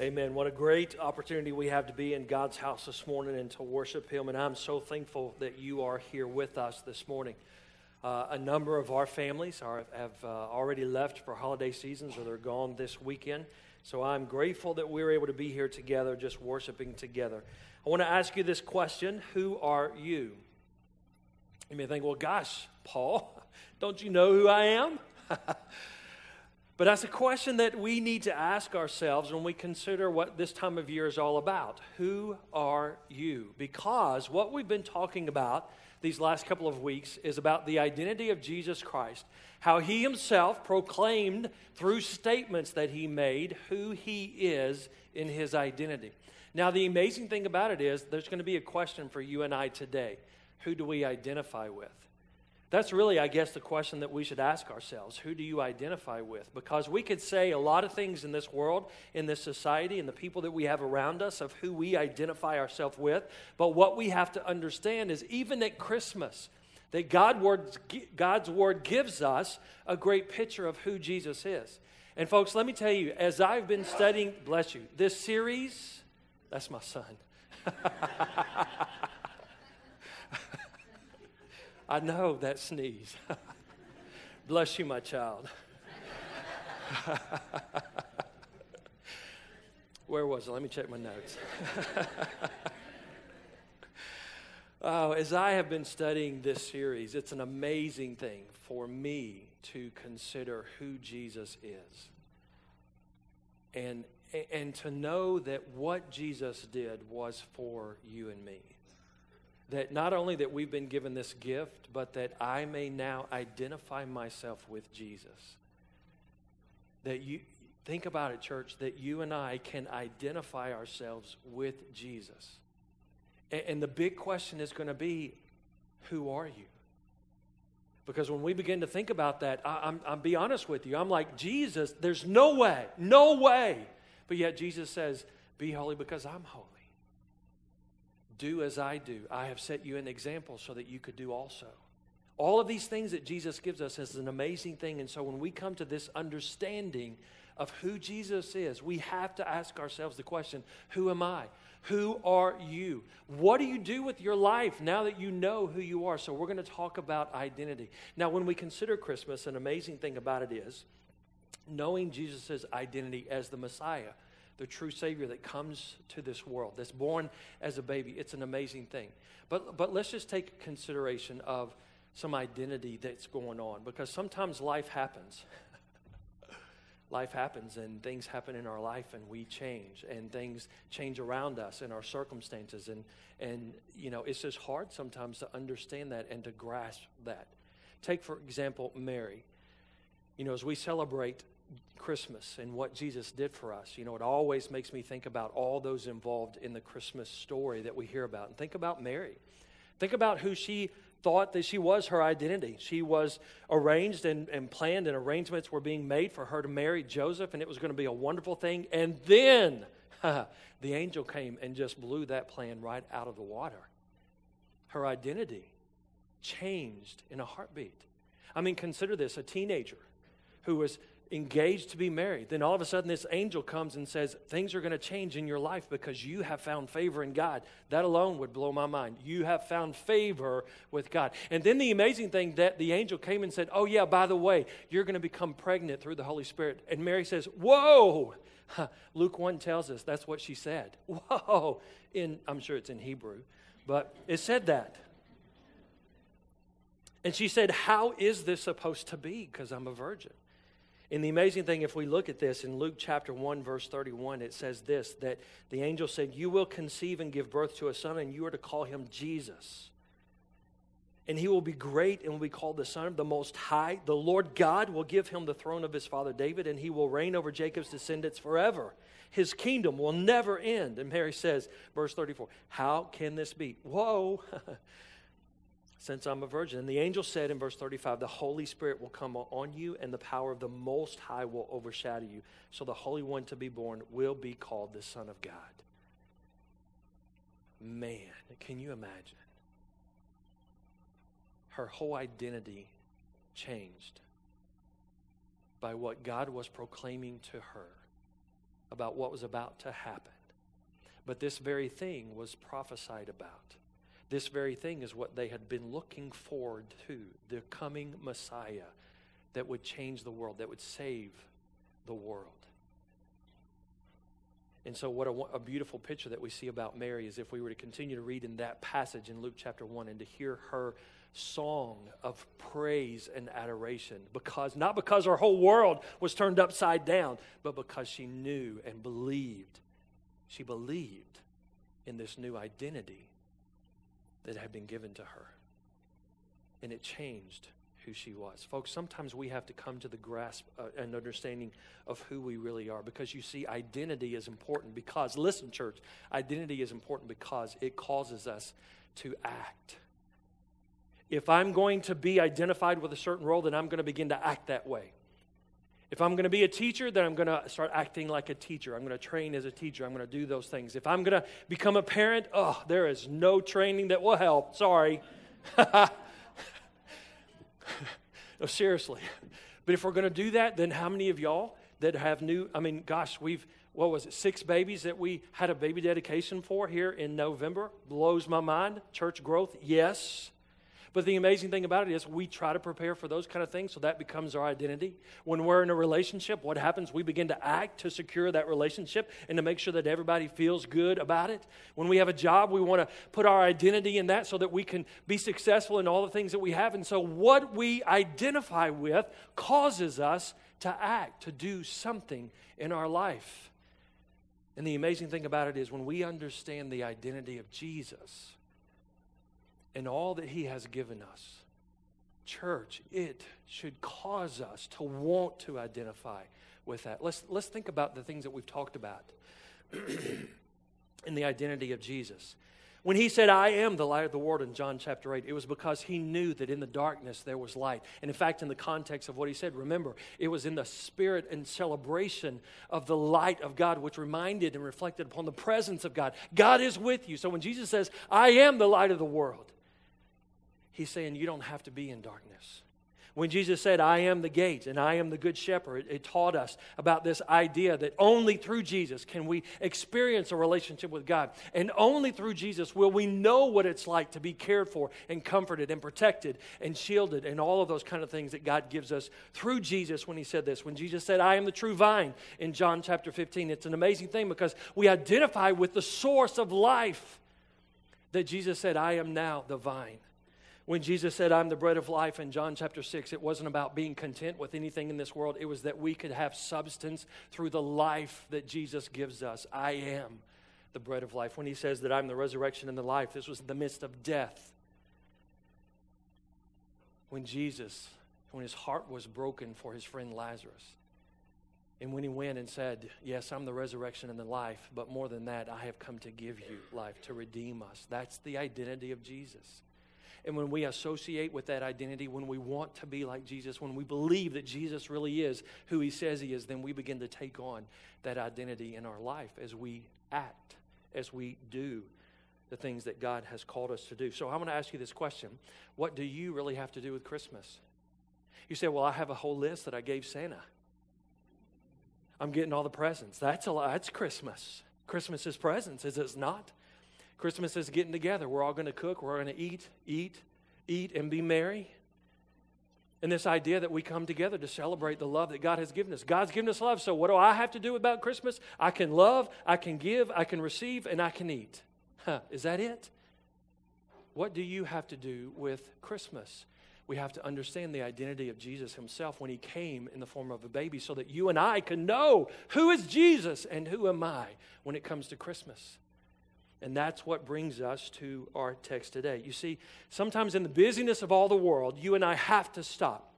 Amen. What a great opportunity we have to be in God's house this morning and to worship Him. And I'm so thankful that you are here with us this morning. Uh, a number of our families are, have uh, already left for holiday seasons or they're gone this weekend. So I'm grateful that we're able to be here together, just worshiping together. I want to ask you this question Who are you? You may think, well, gosh, Paul, don't you know who I am? But that's a question that we need to ask ourselves when we consider what this time of year is all about. Who are you? Because what we've been talking about these last couple of weeks is about the identity of Jesus Christ, how he himself proclaimed through statements that he made who he is in his identity. Now, the amazing thing about it is there's going to be a question for you and I today Who do we identify with? That's really, I guess, the question that we should ask ourselves. Who do you identify with? Because we could say a lot of things in this world, in this society, and the people that we have around us of who we identify ourselves with. But what we have to understand is even at Christmas, that God word, God's word gives us a great picture of who Jesus is. And folks, let me tell you, as I've been studying, bless you, this series, that's my son. I know that sneeze. Bless you, my child. Where was it? Let me check my notes. oh, as I have been studying this series, it's an amazing thing for me to consider who Jesus is. And, and to know that what Jesus did was for you and me that not only that we've been given this gift, but that I may now identify myself with Jesus. That you think about it, church, that you and I can identify ourselves with Jesus. And, and the big question is going to be, who are you? Because when we begin to think about that, I, I'm, I'll be honest with you. I'm like, Jesus, there's no way, no way. But yet Jesus says, be holy because I'm holy. Do as I do. I have set you an example so that you could do also. All of these things that Jesus gives us is an amazing thing. And so when we come to this understanding of who Jesus is, we have to ask ourselves the question Who am I? Who are you? What do you do with your life now that you know who you are? So, we're going to talk about identity. Now, when we consider Christmas, an amazing thing about it is knowing Jesus' identity as the Messiah the true Savior that comes to this world, that's born as a baby. It's an amazing thing. But, but let's just take consideration of some identity that's going on because sometimes life happens. life happens and things happen in our life and we change and things change around us in our circumstances and and you know it's just hard sometimes to understand that and to grasp that take for example mary you know as we celebrate Christmas and what Jesus did for us. You know, it always makes me think about all those involved in the Christmas story that we hear about. And think about Mary. Think about who she thought that she was her identity. She was arranged and, and planned, and arrangements were being made for her to marry Joseph, and it was going to be a wonderful thing. And then the angel came and just blew that plan right out of the water. Her identity changed in a heartbeat. I mean, consider this a teenager who was engaged to be married. Then all of a sudden, this angel comes and says, Things are going to change in your life because you have found favor in God. That alone would blow my mind. You have found favor with God. And then the amazing thing that the angel came and said, Oh, yeah, by the way, you're going to become pregnant through the Holy Spirit. And Mary says, Whoa! Luke 1 tells us that's what she said. Whoa! In, I'm sure it's in Hebrew, but it said that. And she said, How is this supposed to be? Because I'm a virgin. And the amazing thing, if we look at this in Luke chapter 1, verse 31, it says this that the angel said, You will conceive and give birth to a son, and you are to call him Jesus. And he will be great and will be called the Son of the Most High. The Lord God will give him the throne of his father David, and he will reign over Jacob's descendants forever. His kingdom will never end. And Mary says, verse 34, How can this be? Whoa. since I'm a virgin. And the angel said in verse 35, the Holy Spirit will come on you, and the power of the Most High will overshadow you. So the Holy One to be born will be called the Son of God. Man, can you imagine? Her whole identity changed by what God was proclaiming to her about what was about to happen. But this very thing was prophesied about. This very thing is what they had been looking forward to the coming Messiah that would change the world, that would save the world. And so, what a, a, beautiful picture that we see about Mary is if we were to continue to read in that passage in Luke chapter 1 and to hear her song of praise and adoration because not because her whole world was turned upside down but because she knew and believed she believed in this new identity that had been given to her. And it changed who she was. Folks sometimes we have to come to the grasp uh, and understanding of who we really are because you see identity is important because listen church identity is important because it causes us to act. If I'm going to be identified with a certain role, then I'm going to begin to act that way. If I'm going to be a teacher, then I'm going to start acting like a teacher. I'm going to train as a teacher. I'm going to do those things. If I'm going to become a parent, oh, there is no training that will help. Sorry. no, seriously. But if we're going to do that, then how many of y'all that have new, I mean, gosh, we've, what was it, six babies that we had a baby dedication for here in November? Blows my mind. Church growth, yes. But the amazing thing about it is we try to prepare for those kind of things so that becomes our identity. When we're in a relationship, what happens? We begin to act to secure that relationship and to make sure that everybody feels good about it. When we have a job, we want to put our identity in that so that we can be successful in all the things that we have. And so what we identify with causes us to act, to do something in our life. And the amazing thing about it is when we understand the identity of Jesus, and all that He has given us. Church, it should cause us to want to identify with that. Let's, let's think about the things that we've talked about in the identity of Jesus. When he said, I am the light of the world in John chapter 8, it was because he knew that in the darkness there was light. And in fact, in the context of what he said, remember, it was in the spirit and celebration of the light of God, which reminded and reflected upon the presence of God. God is with you. So when Jesus says, I am the light of the world, He's saying you don't have to be in darkness. When Jesus said, I am the gate and I am the good shepherd, it, taught us about this idea that only through Jesus can we experience a relationship with God. And only through Jesus will we know what it's like to be cared for and comforted and protected and shielded and all of those kind of things that God gives us through Jesus when He said this. When Jesus said, I am the true vine in John chapter 15, it's an amazing thing because we identify with the source of life that Jesus said, I am now the vine. When Jesus said, I'm the bread of life in John chapter 6, it wasn't about being content with anything in this world. It was that we could have substance through the life that Jesus gives us. I am the bread of life. When he says that I'm the resurrection and the life, this was in the midst of death. When Jesus, when his heart was broken for his friend Lazarus, and when he went and said, Yes, I'm the resurrection and the life, but more than that, I have come to give you life, to redeem us. That's the identity of Jesus. And when we associate with that identity, when we want to be like Jesus, when we believe that Jesus really is who he says he is, then we begin to take on that identity in our life as we act, as we do the things that God has called us to do. So I want to ask you this question What do you really have to do with Christmas? You say, Well, I have a whole list that I gave Santa. I'm getting all the presents. That's a lot. That's Christmas. Christmas is presents, is it not? Christmas is getting together. We're all going to cook. We're going to eat, eat, eat, and be merry. And this idea that we come together to celebrate the love that God has given us. God's given us love. So, what do I have to do about Christmas? I can love, I can give, I can receive, and I can eat. Huh, is that it? What do you have to do with Christmas? We have to understand the identity of Jesus himself when he came in the form of a baby so that you and I can know who is Jesus and who am I when it comes to Christmas. And that's what brings us to our text today. You see, sometimes in the busyness of all the world, you and I have to stop.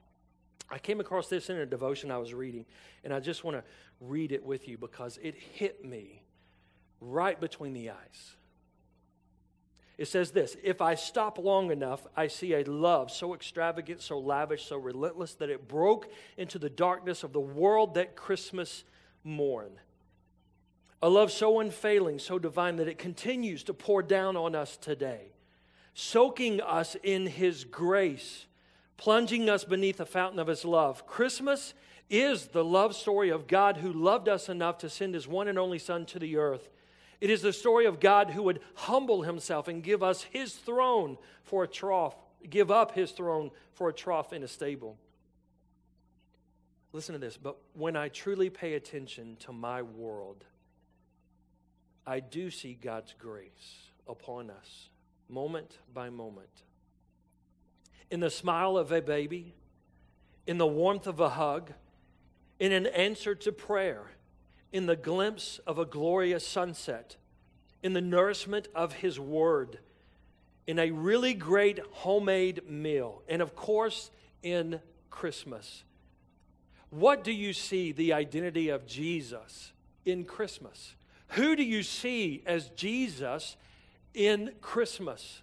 I came across this in a devotion I was reading, and I just want to read it with you because it hit me right between the eyes. It says this If I stop long enough, I see a love so extravagant, so lavish, so relentless that it broke into the darkness of the world that Christmas mourned. A love so unfailing, so divine that it continues to pour down on us today, soaking us in His grace, plunging us beneath the fountain of His love. Christmas is the love story of God who loved us enough to send his one and only Son to the earth. It is the story of God who would humble himself and give us his throne for a trough, give up his throne for a trough in a stable. Listen to this, but when I truly pay attention to my world, I do see God's grace upon us, moment by moment. In the smile of a baby, in the warmth of a hug, in an answer to prayer, in the glimpse of a glorious sunset, in the nourishment of His Word, in a really great homemade meal, and of course, in Christmas. What do you see the identity of Jesus in Christmas? Who do you see as Jesus in Christmas?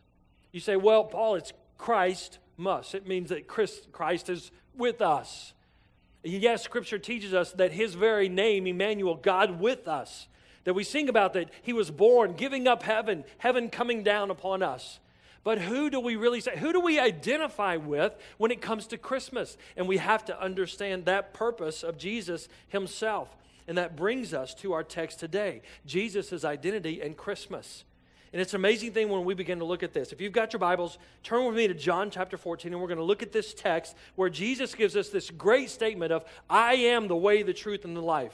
You say, well, Paul, it's Christ must. It means that Christ Christ is with us. Yes, Scripture teaches us that His very name, Emmanuel, God with us, that we sing about that He was born, giving up heaven, heaven coming down upon us. But who do we really say? Who do we identify with when it comes to Christmas? And we have to understand that purpose of Jesus Himself. And that brings us to our text today Jesus' identity and Christmas. And it's an amazing thing when we begin to look at this. If you've got your Bibles, turn with me to John chapter 14, and we're going to look at this text where Jesus gives us this great statement of, I am the way, the truth, and the life.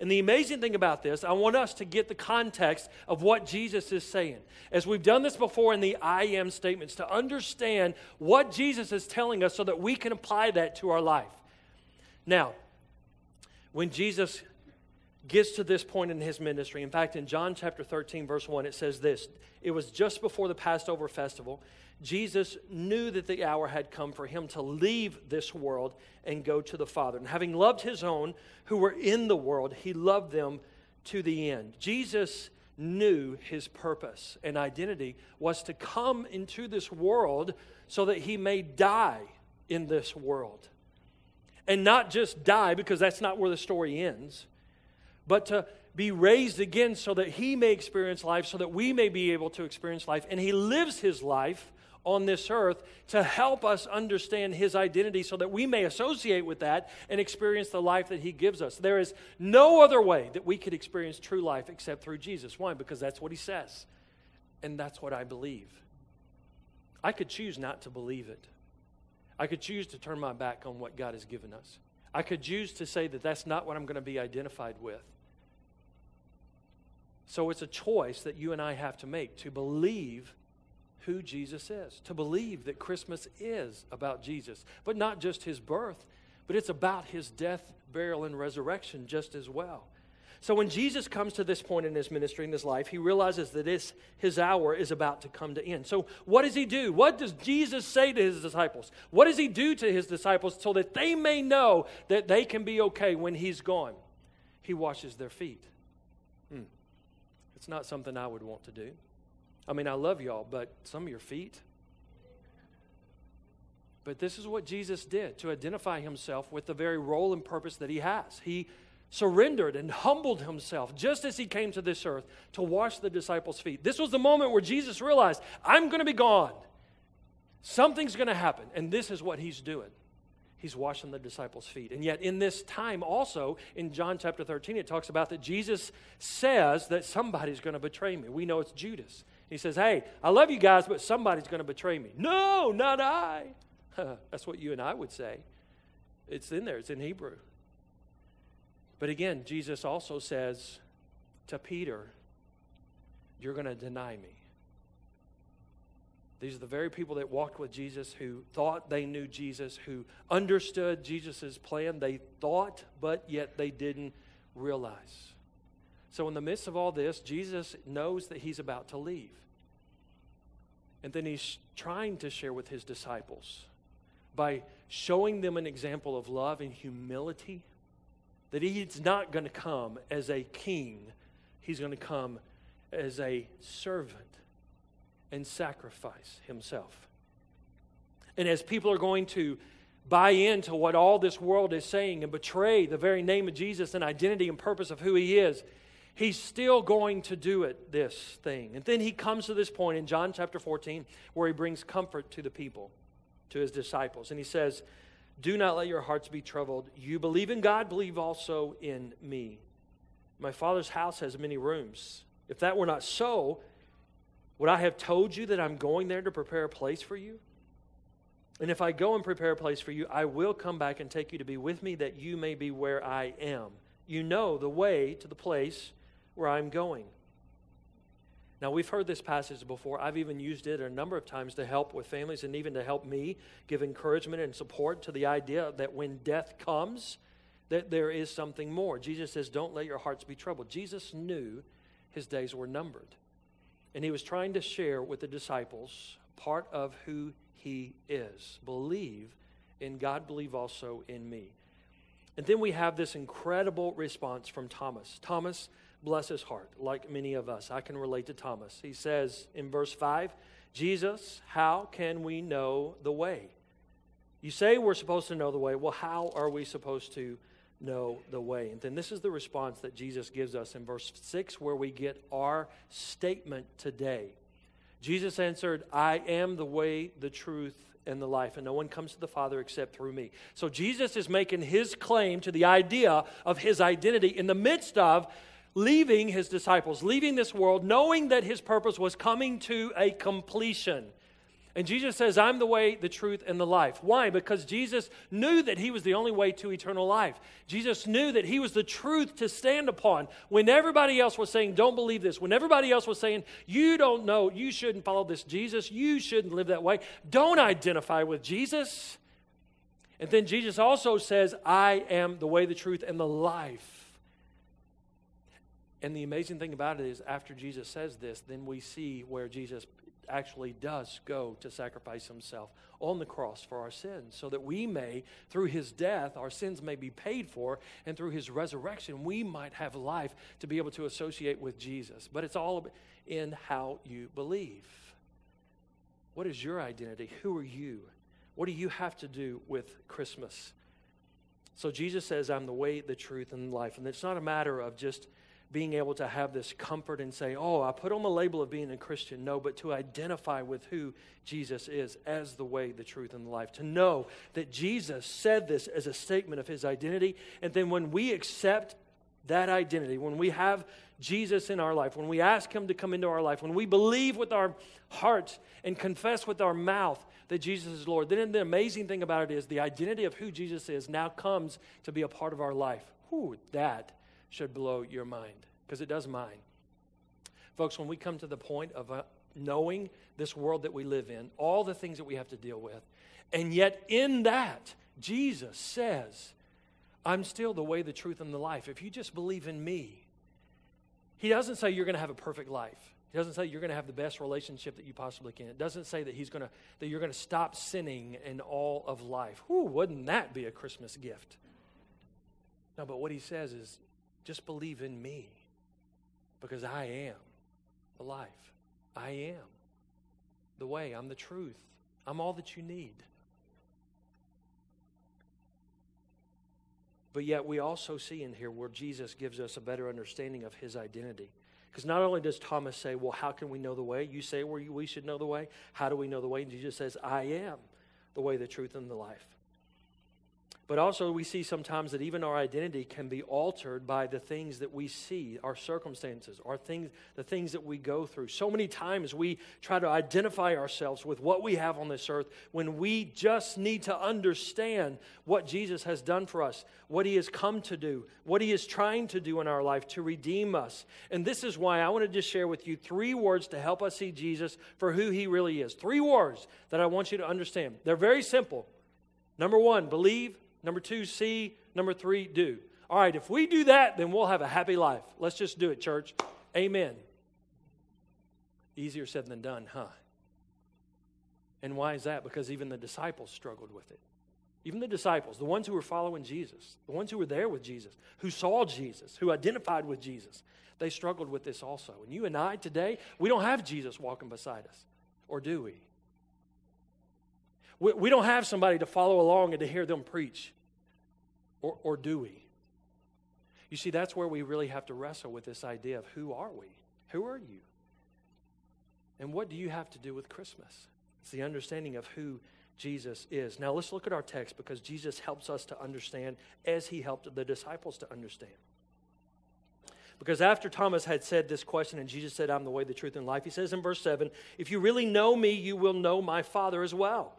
And the amazing thing about this, I want us to get the context of what Jesus is saying. As we've done this before in the I am statements, to understand what Jesus is telling us so that we can apply that to our life. Now, when Jesus gets to this point in his ministry. In fact, in John chapter 13, verse 1, it says this It was just before the Passover festival. Jesus knew that the hour had come for him to leave this world and go to the Father. And having loved his own who were in the world, he loved them to the end. Jesus knew his purpose and identity was to come into this world so that he may die in this world. And not just die, because that's not where the story ends but to be raised again so that he may experience life, so that we may be able to experience life. And he lives his life on this earth to help us understand his identity so that we may associate with that and experience the life that he gives us. There is no other way that we could experience true life except through Jesus. Why? Because that's what he says. And that's what I believe. I could choose not to believe it. I could choose to turn my back on what God has given us. I could choose to say that that's not what I'm going to be identified with. So it's a choice that you and I have to make to believe who Jesus is, to believe that Christmas is about Jesus, but not just his birth, but it's about his death, burial, and resurrection just as well. So when Jesus comes to this point in his ministry, in his life, he realizes that his, his hour is about to come to end. So what does he do? What does Jesus say to his disciples? What does he do to his disciples so that they may know that they can be okay when he's gone? He washes their feet. Hmm. It's not something I would want to do. I mean, I love y'all, but some of your feet. But this is what Jesus did to identify himself with the very role and purpose that he has. He surrendered and humbled himself just as he came to this earth to wash the disciples' feet. This was the moment where Jesus realized, I'm going to be gone. Something's going to happen. And this is what he's doing he's washing the disciples' feet. And yet, in this time, also in John chapter 13, it talks about that Jesus says that somebody's going to betray me. We know it's Judas. He says, Hey, I love you guys, but somebody's going to betray me. No, not I. That's what you and I would say. It's in there, it's in Hebrew. But again, Jesus also says to Peter, You're going to deny me. These are the very people that walked with Jesus who thought they knew Jesus, who understood Jesus' plan. They thought, but yet they didn't realize. So, in the midst of all this, Jesus knows that he's about to leave. And then he's trying to share with his disciples by showing them an example of love and humility that he's not going to come as a king, he's going to come as a servant and sacrifice himself. And as people are going to buy into what all this world is saying and betray the very name of Jesus and identity and purpose of who he is, he's still going to do it, this thing. And then he comes to this point in John chapter 14 where he brings comfort to the people, to his disciples. And he says, Do not let your hearts be troubled. You believe in God, believe also in me. My Father's house has many rooms. If that were not so, would I have told you that I'm going there to prepare a place for you? And if I go and prepare a place for you, I will come back and take you to be with me, that you may be where I am. You know the way to the place where I'm going. Now, we've heard this passage before. I've even used it a number of times to help with families and even to help me give encouragement and support to the idea that when death comes, that there is something more. Jesus says, Don't let your hearts be troubled. Jesus knew his days were numbered. And he was trying to share with the disciples part of who he is. Believe in God, believe also in me. And then we have this incredible response from Thomas. Thomas, bless his heart, like many of us. I can relate to Thomas. He says in verse 5 Jesus, how can we know the way? You say we're supposed to know the way. Well, how are we supposed to know the way? And then this is the response that Jesus gives us in verse 6, where we get our statement today. Jesus answered, I am the way, the truth, and the life, and no one comes to the Father except through me. So Jesus is making his claim to the idea of his identity in the midst of leaving his disciples, leaving this world, knowing that his purpose was coming to a completion. And Jesus says, I'm the way, the truth, and the life. Why? Because Jesus knew that he was the only way to eternal life. Jesus knew that he was the truth to stand upon. When everybody else was saying, Don't believe this, when everybody else was saying, You don't know, you shouldn't follow this Jesus, you shouldn't live that way, don't identify with Jesus. And then Jesus also says, I am the way, the truth, and the life. And the amazing thing about it is, after Jesus says this, then we see where Jesus actually does go to sacrifice himself on the cross for our sins, so that we may, through his death, our sins may be paid for, and through his resurrection, we might have life to be able to associate with Jesus. But it's all in how you believe. What is your identity? Who are you? What do you have to do with Christmas? So Jesus says, I'm the way, the truth, and life. And it's not a matter of just being able to have this comfort and say, oh, I put on the label of being a Christian. No, but to identify with who Jesus is as the way, the truth, and the life. To know that Jesus said this as a statement of his identity. And then when we accept that identity, when we have Jesus in our life, when we ask him to come into our life, when we believe with our hearts and confess with our mouth that Jesus is Lord, then the amazing thing about it is the identity of who Jesus is now comes to be a part of our life. Whew, that should blow your mind, because it does mine. Folks, when we come to the point of uh, knowing this world that we live in, all the things that we have to deal with, and yet in that, Jesus says, I'm still the way, the truth, and the life. If you just believe in me, He doesn't say you're going to have a perfect life. He doesn't say you're going to have the best relationship that you possibly can. It doesn't say that he's going to that you're going to stop sinning in all of life. Whew, wouldn't that be a Christmas gift? No, but what he says is just believe in me because I am the life. I am the way. I'm the truth. I'm all that you need. But yet, we also see in here where Jesus gives us a better understanding of his identity. Because not only does Thomas say, Well, how can we know the way? You say where we should know the way. How do we know the way? And Jesus says, I am the way, the truth, and the life. But also, we see sometimes that even our identity can be altered by the things that we see, our circumstances, our things, the things that we go through. So many times we try to identify ourselves with what we have on this earth when we just need to understand what Jesus has done for us, what he has come to do, what he is trying to do in our life to redeem us. And this is why I want to just share with you three words to help us see Jesus for who he really is. Three words that I want you to understand. They're very simple. Number one, believe. Number two, see. Number three, do. All right, if we do that, then we'll have a happy life. Let's just do it, church. Amen. Easier said than done, huh? And why is that? Because even the disciples struggled with it. Even the disciples, the ones who were following Jesus, the ones who were there with Jesus, who saw Jesus, who identified with Jesus, they struggled with this also. And you and I today, we don't have Jesus walking beside us, or do we? We, we don't have somebody to follow along and to hear them preach. Or, or do we? You see, that's where we really have to wrestle with this idea of who are we? Who are you? And what do you have to do with Christmas? It's the understanding of who Jesus is. Now let's look at our text because Jesus helps us to understand as he helped the disciples to understand. Because after Thomas had said this question and Jesus said, I'm the way, the truth, and life, he says in verse 7 If you really know me, you will know my Father as well.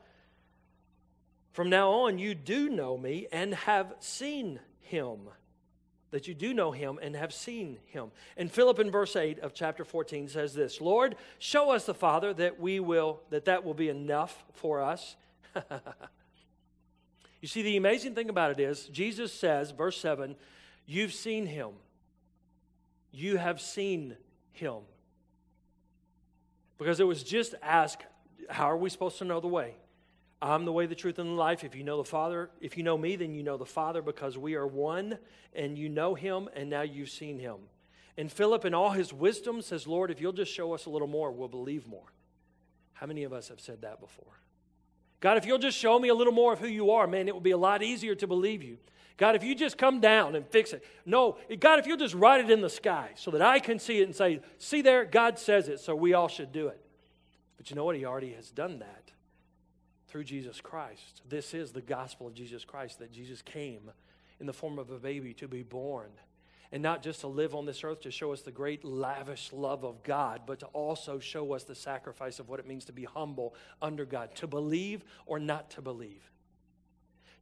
From now on, you do know me and have seen him. That you do know him and have seen him. And Philip in verse 8 of chapter 14 says this Lord, show us the Father that we will, that that will be enough for us. you see, the amazing thing about it is, Jesus says, verse 7, you've seen him. You have seen him. Because it was just asked, how are we supposed to know the way? I'm the way, the truth, and the life. If you know the Father, if you know me, then you know the Father because we are one and you know him and now you've seen him. And Philip, in all his wisdom, says, Lord, if you'll just show us a little more, we'll believe more. How many of us have said that before? God, if you'll just show me a little more of who you are, man, it will be a lot easier to believe you. God, if you just come down and fix it. No, God, if you'll just write it in the sky so that I can see it and say, see there, God says it, so we all should do it. But you know what? He already has done that through Jesus Christ. This is the gospel of Jesus Christ that Jesus came in the form of a baby to be born. And not just to live on this earth to show us the great lavish love of God, but to also show us the sacrifice of what it means to be humble under God, to believe or not to believe.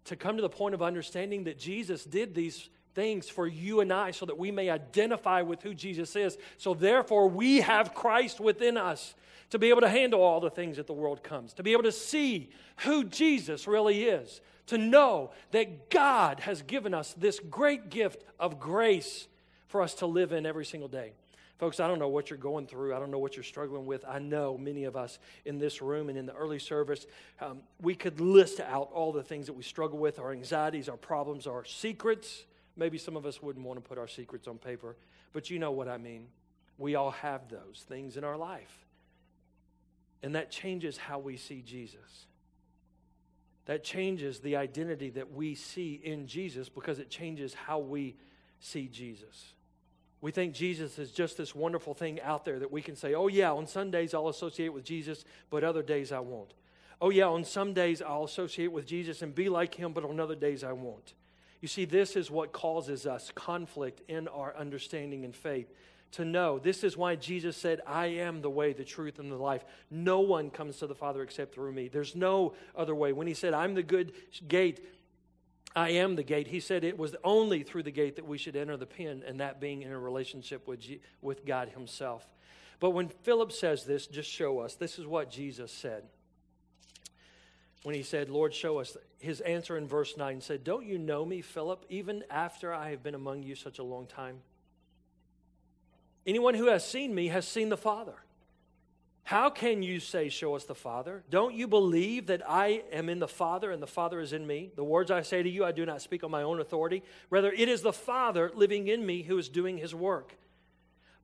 To come to the point of understanding that Jesus did these things for you and I so that we may identify with who Jesus is. So therefore, we have Christ within us to be able to handle all the things that the world comes, to be able to see who Jesus really is, to know that God has given us this great gift of grace for us to live in every single day. Folks, I don't know what you're going through. I don't know what you're struggling with. I know many of us in this room and in the early service, um, we could list out all the things that we struggle with our anxieties, our problems, our secrets. Maybe some of us wouldn't want to put our secrets on paper, but you know what I mean. We all have those things in our life. And that changes how we see Jesus. That changes the identity that we see in Jesus because it changes how we see Jesus. We think Jesus is just this wonderful thing out there that we can say, oh, yeah, on Sundays I'll associate with Jesus, but other days I won't. Oh, yeah, on some days I'll associate with Jesus and be like him, but on other days I won't. You see, this is what causes us conflict in our understanding and faith to know. This is why Jesus said, I am the way, the truth, and the life. No one comes to the Father except through me. There's no other way. When he said, I'm the good gate, I am the gate, he said it was only through the gate that we should enter the pen, and that being in a relationship with, G- with God himself. But when Philip says this, just show us, this is what Jesus said. When he said, Lord, show us, his answer in verse 9 said, Don't you know me, Philip, even after I have been among you such a long time? Anyone who has seen me has seen the Father. How can you say, Show us the Father? Don't you believe that I am in the Father and the Father is in me? The words I say to you, I do not speak on my own authority. Rather, it is the Father living in me who is doing his work.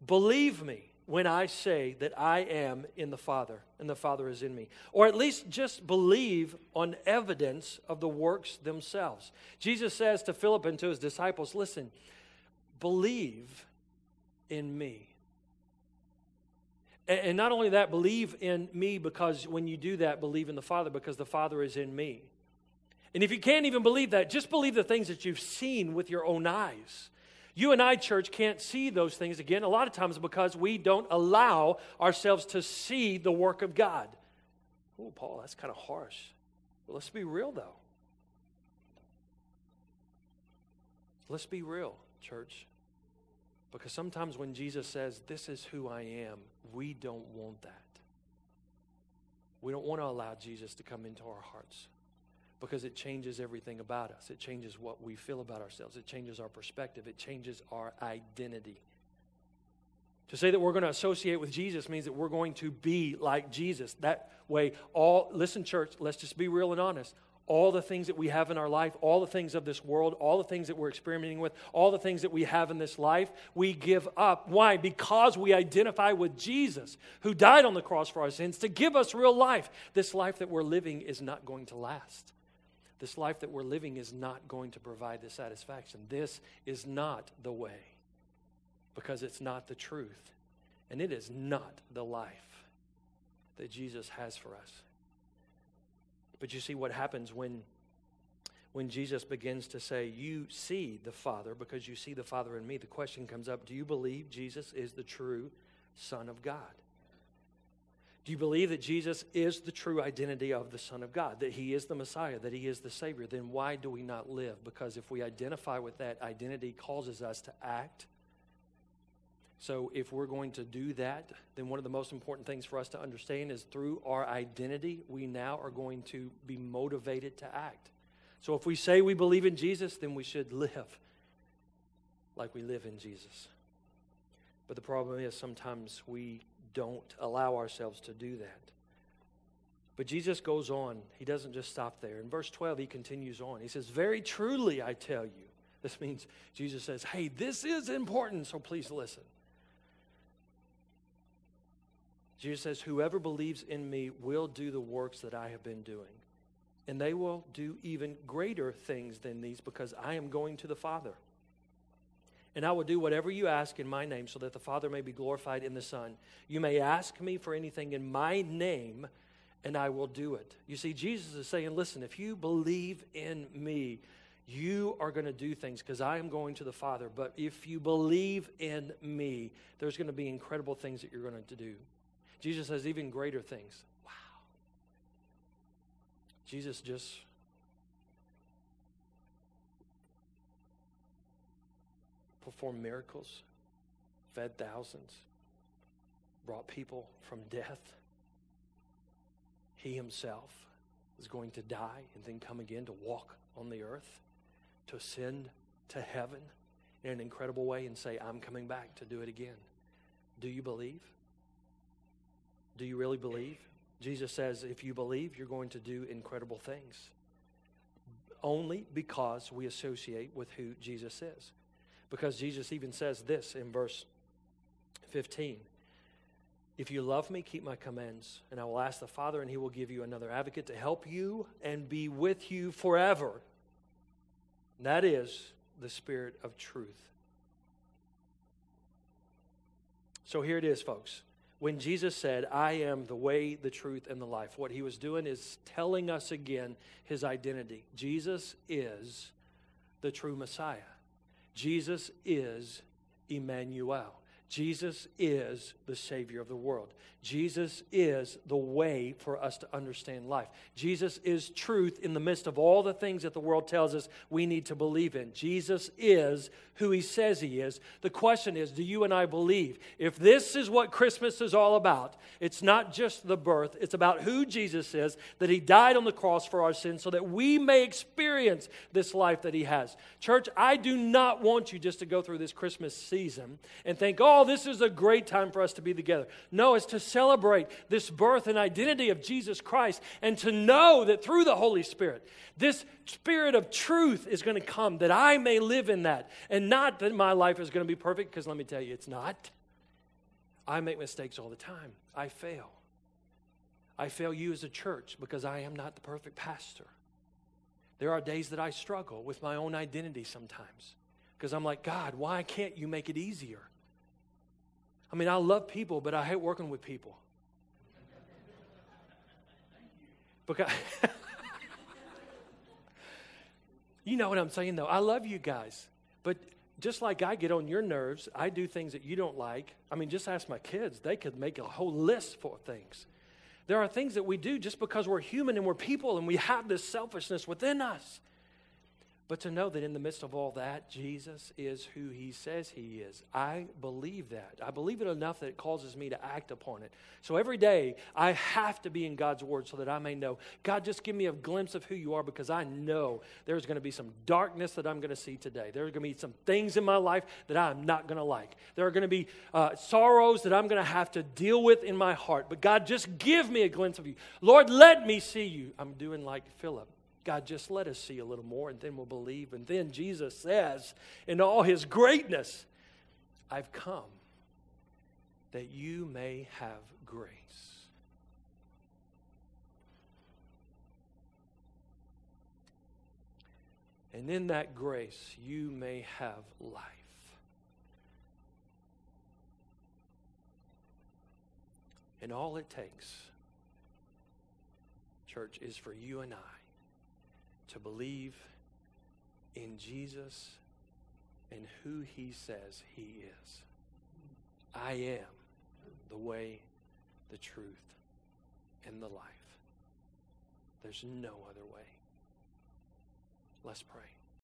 Believe me when I say that I am in the Father and the Father is in me. Or at least just believe on evidence of the works themselves. Jesus says to Philip and to his disciples, Listen, believe in me. And not only that, believe in me because when you do that, believe in the Father because the Father is in me. And if you can't even believe that, just believe the things that you've seen with your own eyes. You and I, church, can't see those things again, a lot of times because we don't allow ourselves to see the work of God. Oh, Paul, that's kind of harsh. Well, let's be real, though. Let's be real, church. Because sometimes when Jesus says, This is who I am, we don't want that. We don't want to allow Jesus to come into our hearts because it changes everything about us. It changes what we feel about ourselves, it changes our perspective, it changes our identity. To say that we're going to associate with Jesus means that we're going to be like Jesus. That way, all, listen, church, let's just be real and honest all the things that we have in our life, all the things of this world, all the things that we're experimenting with, all the things that we have in this life, we give up. Why? Because we identify with Jesus, who died on the cross for our sins to give us real life. This life that we're living is not going to last. This life that we're living is not going to provide the satisfaction. This is not the way because it's not the truth. And it is not the life that Jesus has for us. But you see what happens when when Jesus begins to say, You see the Father because you see the Father in me, the question comes up Do you believe Jesus is the true Son of God? Do you believe that Jesus is the true identity of the Son of God, that He is the Messiah, that He is the Savior? Then why do we not live? Because if we identify with that, identity causes us to act. So, if we're going to do that, then one of the most important things for us to understand is through our identity, we now are going to be motivated to act. So if we say we believe in Jesus, then we should live like we live in Jesus. But the problem is sometimes we don't allow ourselves to do that. But Jesus goes on. He doesn't just stop there. In verse 12, he continues on. He says, Very truly, I tell you. This means Jesus says, Hey, this is important, so please listen. Jesus says, Whoever believes in me will do the works that I have been doing and they will do even greater things than these because I am going to the Father. And I will do whatever you ask in my name so that the Father may be glorified in the Son. You may ask me for anything in my name, and I will do it. You see, Jesus is saying, listen, if you believe in me, you are going to do things because I am going to the Father. But if you believe in me, there's going to be incredible things that you're going to do. Jesus says, even greater things. Wow. Jesus just performed miracles, fed thousands, brought people from death. He himself is going to die and then come again to walk on the earth, to ascend to heaven in an incredible way and say, I'm coming back to do it again. Do you believe? Do you really believe? Jesus says, if you believe, you're going to do incredible things. Only because we associate with who Jesus is. Because Jesus even says this in verse 15 If you love me, keep my commands, and I will ask the Father, and he will give you another advocate to help you and be with you forever. That is the Spirit of truth. So here it is, folks when Jesus said, I am the way, the truth, and the life, what he was doing is telling us again his identity. Jesus is the true Messiah. Jesus is Emmanuel. Jesus is the Savior of the world. Jesus is the way for us to understand life. Jesus is truth in the midst of all the things that the world tells us we need to believe in. Jesus is who He says He is. The question is do you and I believe? If this is what Christmas is all about, it's not just the birth, it's about who Jesus is, that He died on the cross for our sins so that we may experience this life that He has. Church, I do not want you just to go through this Christmas season and think, oh, oh, this is a great time for us to be together. No, it's to celebrate this birth and identity of Jesus Christ and to know that through the Holy Spirit, this spirit of truth is going to come, that I may live in that. And not that my life is going to be perfect, because let me tell you, it's not. I make mistakes all the time, I fail. I fail you as a church because I am not the perfect pastor. There are days that I struggle with my own identity sometimes because I'm like, God, why can't you make it easier? I mean, I love people, but I hate working with people. Because you know what I'm saying, though. I love you guys, but just like I get on your nerves, I do things that you don't like. I mean, just ask my kids; they could make a whole list for things. There are things that we do just because we're human and we're people, and we have this selfishness within us. But to know that in the midst of all that, Jesus is who he says he is. I believe that. I believe it enough that it causes me to act upon it. So every day, I have to be in God's word so that I may know, God, just give me a glimpse of who you are because I know there's going to be some darkness that I'm going to see today. There are going to be some things in my life that I'm not going to like. There are going to be uh, sorrows that I'm going to have to deal with in my heart. But God, just give me a glimpse of you. Lord, let me see you. I'm doing like Philip. God, just let us see a little more and then we'll believe. And then Jesus says, in all his greatness, I've come that you may have grace. And in that grace, you may have life. And all it takes church, is for you and I to believe in Jesus and who he says he is. I am the way, the truth, and the life. There's no other way. Let's pray.